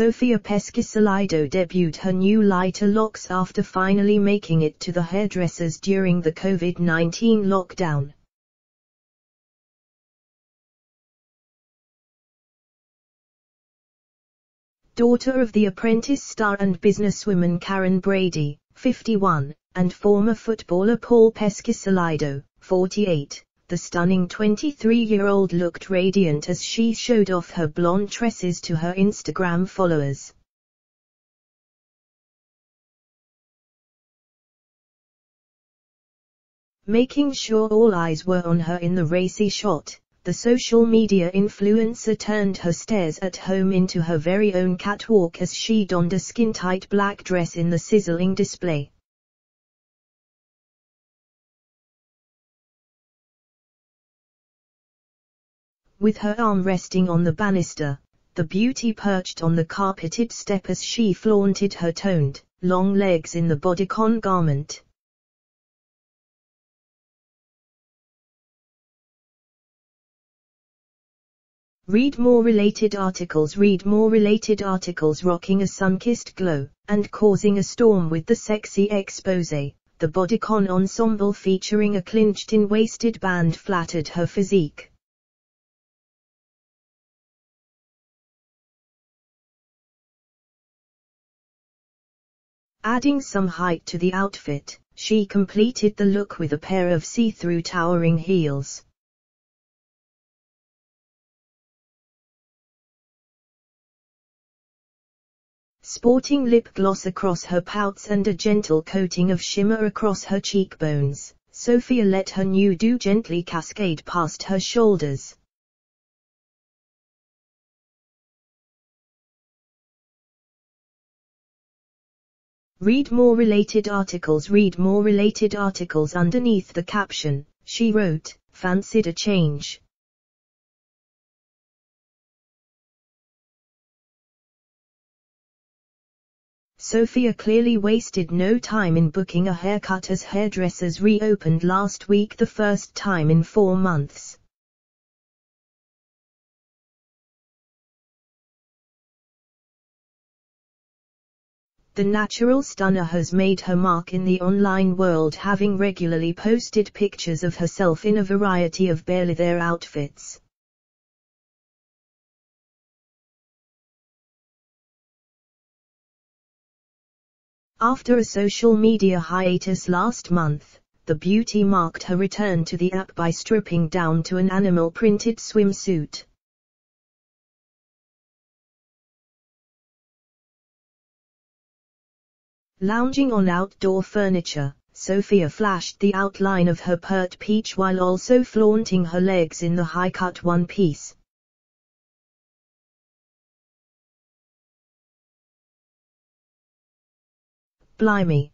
Sophia Peschisolido debuted her new lighter locks after finally making it to the hairdressers during the COVID-19 lockdown. Daughter of The Apprentice star and businesswoman Karren Brady, 51, and former footballer Paul Peschisolido, 48, the stunning 23-year-old looked radiant as she showed off her blonde tresses to her Instagram followers. Making sure all eyes were on her in the racy shot, the social media influencer turned her stairs at home into her very own catwalk as she donned a skin-tight black dress in the sizzling display. With her arm resting on the banister, the beauty perched on the carpeted step as she flaunted her toned, long legs in the bodycon garment. Read more related articles Read more related articles Rocking a sun-kissed glow, and causing a storm with the sexy expose, the bodycon ensemble featuring a clinched-in waisted band flattered her physique. Adding some height to the outfit, she completed the look with a pair of see-through towering heels. Sporting lip gloss across her pouts and a gentle coating of shimmer across her cheekbones, Sophia let her new do gently cascade past her shoulders. Read more related articles Read more related articles underneath the caption, she wrote, fancied a change. Sophia clearly wasted no time in booking a haircut as hairdressers reopened last week the first time in four months. The natural stunner has made her mark in the online world having regularly posted pictures of herself in a variety of bare leather outfits. After a social media hiatus last month, the beauty marked her return to the app by stripping down to an animal printed swimsuit. Lounging on outdoor furniture, Sophia flashed the outline of her pert peach while also flaunting her legs in the high-cut one-piece. Blimey,